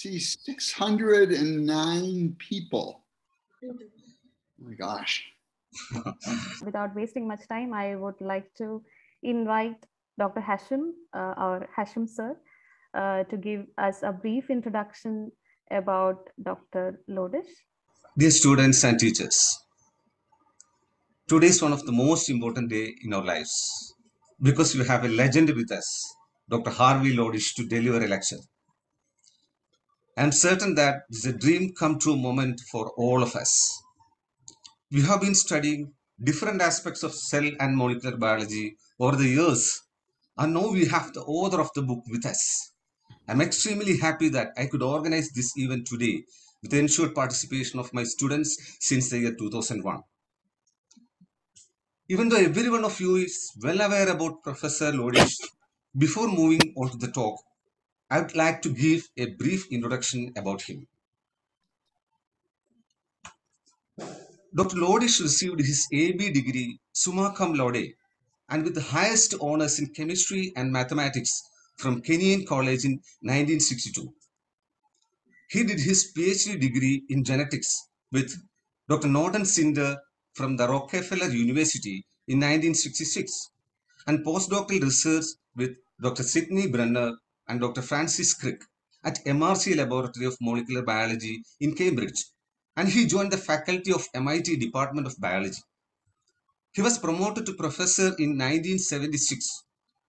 see 609 people. Oh my gosh. Without wasting much time, I would like to invite Dr. Hashim, uh, our Hashim sir, uh, to give us a brief introduction about Dr. Lodish. Dear students and teachers, today is one of the most important day in our lives because we have a legend with us, Dr. Harvey Lodish, to deliver a lecture. I am certain that is a dream come true moment for all of us. We have been studying different aspects of cell and molecular biology over the years, and now we have the author of the book with us. I'm extremely happy that I could organize this event today with the ensured participation of my students since the year 2001. Even though every one of you is well aware about Professor Lodish, before moving on to the talk, I would like to give a brief introduction about him. Dr. Lodish received his AB degree summa cum laude and with the highest honors in chemistry and mathematics from Kenyon College in 1962. He did his PhD degree in genetics with Dr. Norton Zinder from the Rockefeller University in 1966 and postdoctoral research with Dr. Sidney Brenner and Dr. Francis Crick at MRC Laboratory of Molecular Biology in Cambridge and he joined the faculty of MIT Department of Biology. He was promoted to professor in 1976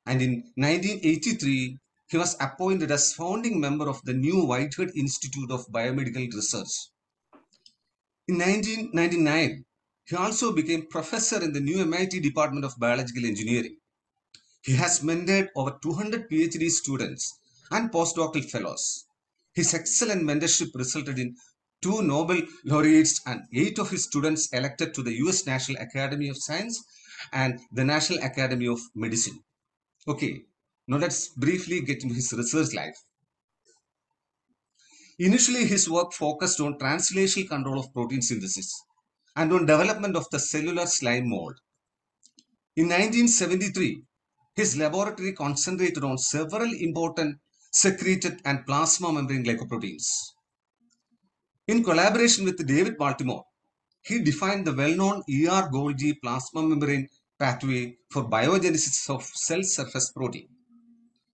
and in 1983 he was appointed as founding member of the new Whitehead Institute of Biomedical Research. In 1999, he also became professor in the new MIT Department of Biological Engineering. He has mentored over 200 PhD students and postdoctoral fellows. His excellent mentorship resulted in two Nobel laureates and eight of his students elected to the US National Academy of Science and the National Academy of Medicine. Okay, now let's briefly get into his research life. Initially, his work focused on translational control of protein synthesis and on development of the cellular slime mold. In 1973, his laboratory concentrated on several important secreted and plasma membrane glycoproteins. In collaboration with David Baltimore, he defined the well-known ER Golgi plasma membrane pathway for biogenesis of cell surface protein.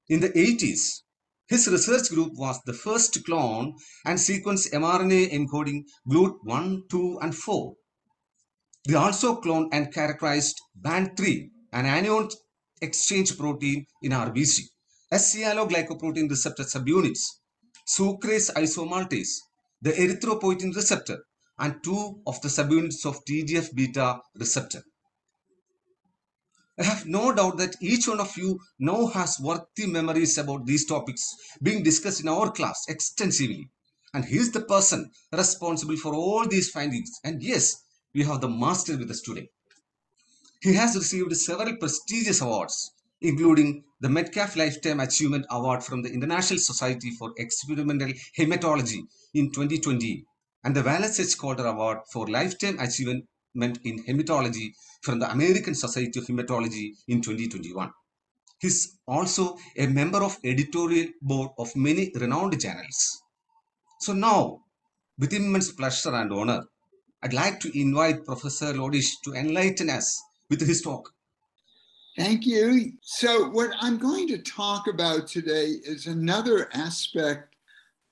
In the 80s, his research group was the first to clone and sequence mRNA encoding GLUT1, 2, and 4. They also cloned and characterized BAND3, an anion exchange protein in RBC, asialoglycoprotein receptor subunits, sucrase isomaltase, the erythropoietin receptor, and two of the subunits of TGF-beta receptor. I have no doubt that each one of you now has worthy memories about these topics being discussed in our class extensively. And he is the person responsible for all these findings. And yes, we have the master with us today. He has received several prestigious awards, including the Metcalf Lifetime Achievement Award from the International Society for Experimental Hematology in 2020 and the Wallace H. Coulter Award for Lifetime Achievement in Hematology from the American Society of Hematology in 2021. He's also a member of editorial board of many renowned journals. So now, with immense pleasure and honor, I'd like to invite Professor Lodish to enlighten us with his talk. Thank you. So, what I'm going to talk about today is another aspect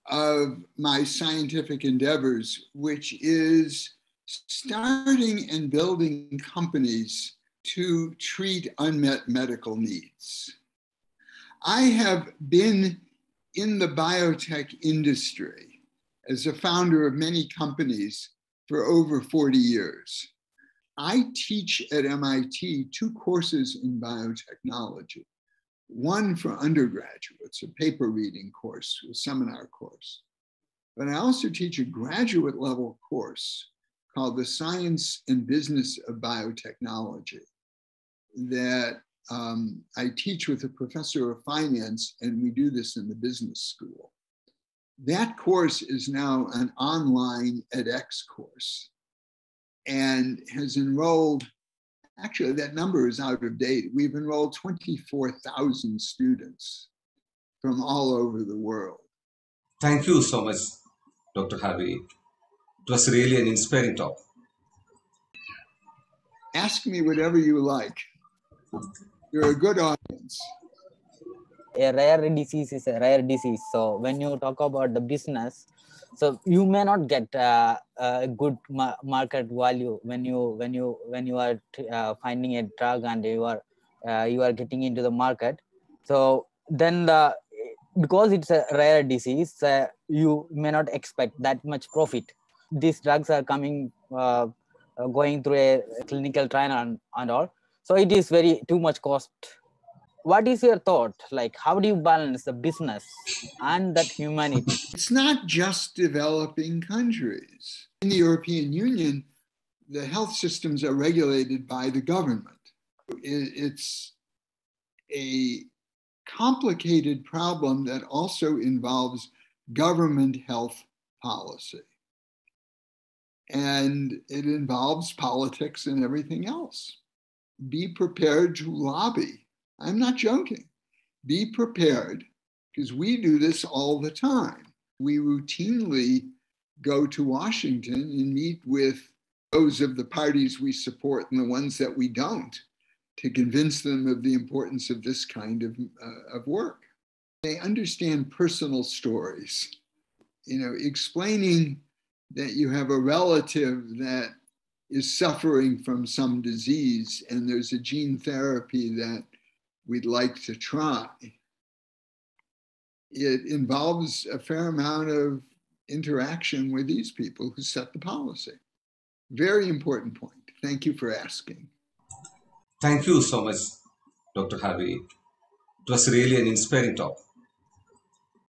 of my scientific endeavors, which is starting and building companies to treat unmet medical needs. I have been in the biotech industry as a founder of many companies for over 40 years. I teach at MIT two courses in biotechnology one for undergraduates, a paper reading course, a seminar course. But I also teach a graduate level course called The Science and Business of Biotechnology that um, I teach with a professor of finance, and we do this in the business school. That course is now an online edX course and has enrolled, actually, that number is out of date. We've enrolled 24,000 students from all over the world. Thank you so much, Dr. Harvey. It was really an inspiring talk. Ask me whatever you like. You're a good audience. A rare disease is a rare disease. So when you talk about the business so you may not get uh, a good ma- market value when you when you when you are uh, finding a drug and you are uh, you are getting into the market. So then the because it's a rare disease uh, you may not expect that much profit. These drugs are coming uh, uh, going through a clinical trial and, and all. So it is very too much cost what is your thought like how do you balance the business and that humanity It's not just developing countries. In the European Union, the health systems are regulated by the government. It's a complicated problem that also involves government health policy. And it involves politics and everything else. Be prepared to lobby. I'm not joking. Be prepared because we do this all the time. We routinely go to Washington and meet with those of the parties we support and the ones that we don't to convince them of the importance of this kind of, uh, of work. They understand personal stories. You know, explaining that you have a relative that is suffering from some disease and there's a gene therapy that we'd like to try it involves a fair amount of interaction with these people who set the policy. Very important point. Thank you for asking. Thank you so much, Dr. Harvey. It was really an inspiring talk.